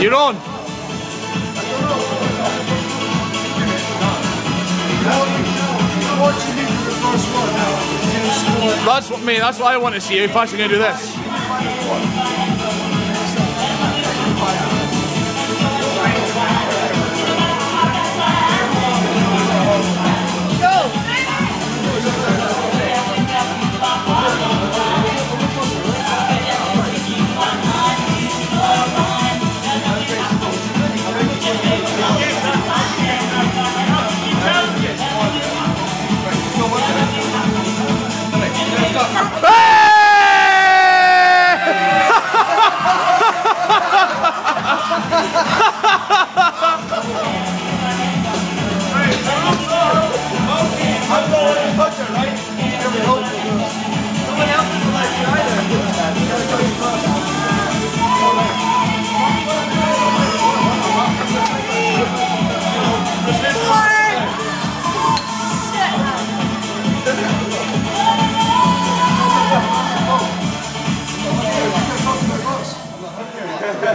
You're on. Me. That's what, mate. That's what I want to see. How fast you gonna do this?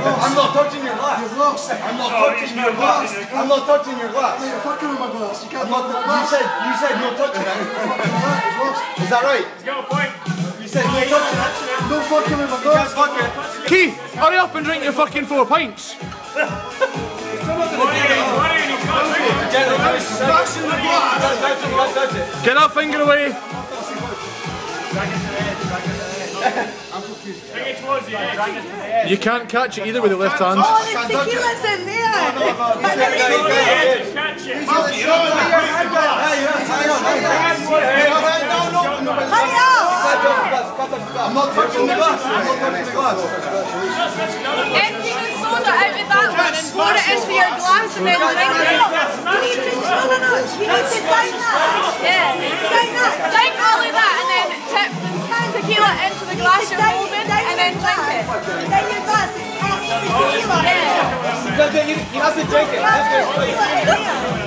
I'm not touching your glass. You've lost. I'm not touching your glass. I'm not touching your glass. You're fucking with my glass. You can't I'm not, fuck with you said you said no touching it. You've lost. Is that right? Go, point. You said no touching it. No fucking with my Can't glass. Keith, hurry up and drink your fucking four pints. Gently, finish. Smash in the glass. Don't touch it. It. Get that finger away. Bring it towards the edge. You can't catch it either with the left hand. Oh, the tequila's in there. Catch it. Hurry up. I'm not touching the glass. I'm not touching the glass. Empty the soda out of that one and pour it into your glass and then drink it. You need to, no, no, no. You need to down that. Yeah. Down that. Drink all of that and then tip the tequila into the glass you're holding and then drink it. Down your glass. Actually, tequila. Yeah. No, no, you, you have to drink it.